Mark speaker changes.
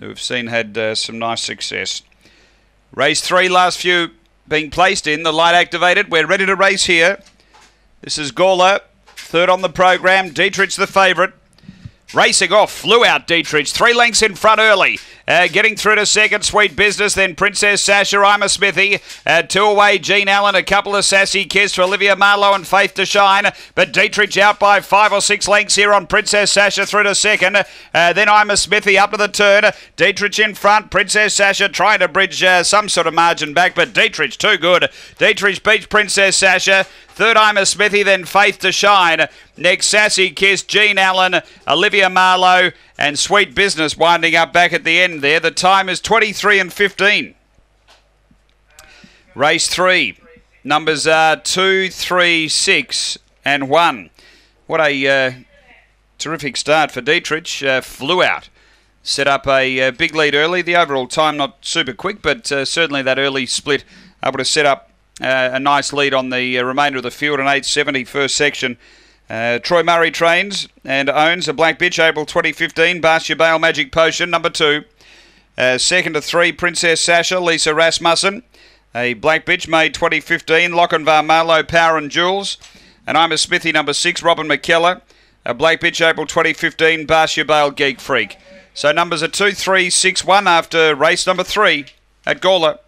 Speaker 1: who have seen had uh, some nice success. Race three, last few being placed in. The light activated. We're ready to race here. This is Gawler, third on the program. Dietrich the favourite. Racing off, flew out Dietrich, three lengths in front early. Uh, getting through to second, Sweet Business, then Princess Sasha, I'm a Smithy. Uh, two away, Gene Allen, a couple of sassy kiss for Olivia Marlowe and Faith to Shine. But Dietrich out by five or six lengths here on Princess Sasha through to second. Uh, then I'm a Smithy up to the turn. Dietrich in front, Princess Sasha trying to bridge uh, some sort of margin back, but Dietrich too good. Dietrich beats Princess Sasha. Third, I'm a Smithy, then Faith to Shine. Next, Sassy Kiss, Gene Allen, Olivia Marlowe, and Sweet Business winding up back at the end there. The time is 23 and 15. Race three. Numbers are two, three, six, and one. What a uh, terrific start for Dietrich. Uh, flew out. Set up a uh, big lead early. The overall time not super quick, but uh, certainly that early split able to set up a nice lead on the uh, remainder of the field, an 870 first section. Uh, Troy Murray trains and owns a Black Bitch, April 2015, Barcia Bale Magic Potion, number two. Uh, second to three, Princess Sasha, Lisa Rasmussen. A Black Bitch, May 2015, Lochinvar Marlowe, Power and Jewels. And I'm a Smithy, number six, Robin McKellar. A Black Bitch, April 2015, Barcia Bale Geek Freak. So numbers are two, three, six, one after race number three at Gawler.